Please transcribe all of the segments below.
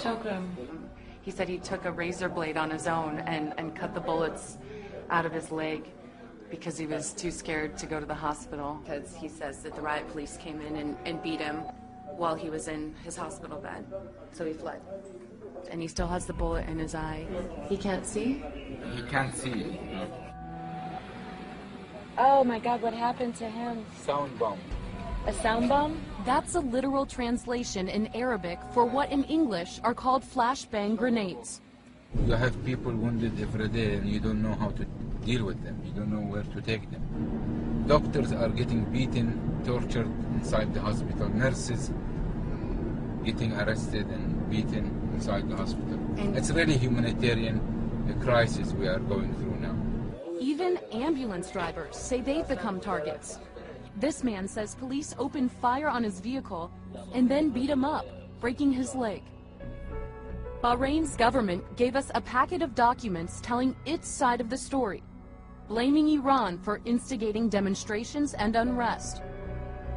Choke him. He said he took a razor blade on his own and, and cut the bullets out of his leg because he was too scared to go to the hospital. Because he says that the riot police came in and, and beat him while he was in his hospital bed. So he fled. And he still has the bullet in his eye. He can't see? He can't see it. You know? Oh my god, what happened to him? Sound bomb. A sound bomb? That's a literal translation in Arabic for what in English are called flashbang grenades. You have people wounded every day and you don't know how to deal with them. You don't know where to take them. Doctors are getting beaten, tortured inside the hospital. Nurses getting arrested and beaten inside the hospital. And- it's really humanitarian crisis we are going through now. Even ambulance drivers say they've become targets. This man says police opened fire on his vehicle and then beat him up, breaking his leg. Bahrain's government gave us a packet of documents telling its side of the story, blaming Iran for instigating demonstrations and unrest.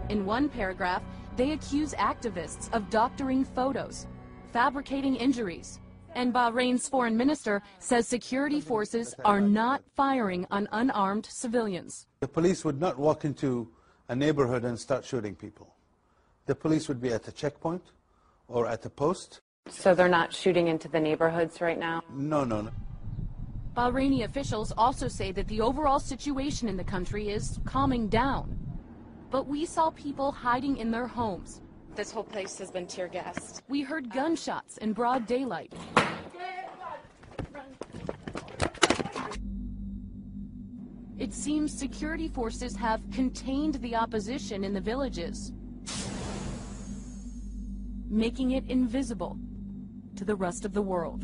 In one paragraph, they accuse activists of doctoring photos, fabricating injuries, and Bahrain's foreign minister says security forces are not firing on unarmed civilians. The police would not walk into a neighborhood and start shooting people. The police would be at a checkpoint or at a post. So they're not shooting into the neighborhoods right now? No, no, no. Bahraini officials also say that the overall situation in the country is calming down. But we saw people hiding in their homes. This whole place has been tear gassed. We heard gunshots in broad daylight. It seems security forces have contained the opposition in the villages, making it invisible to the rest of the world.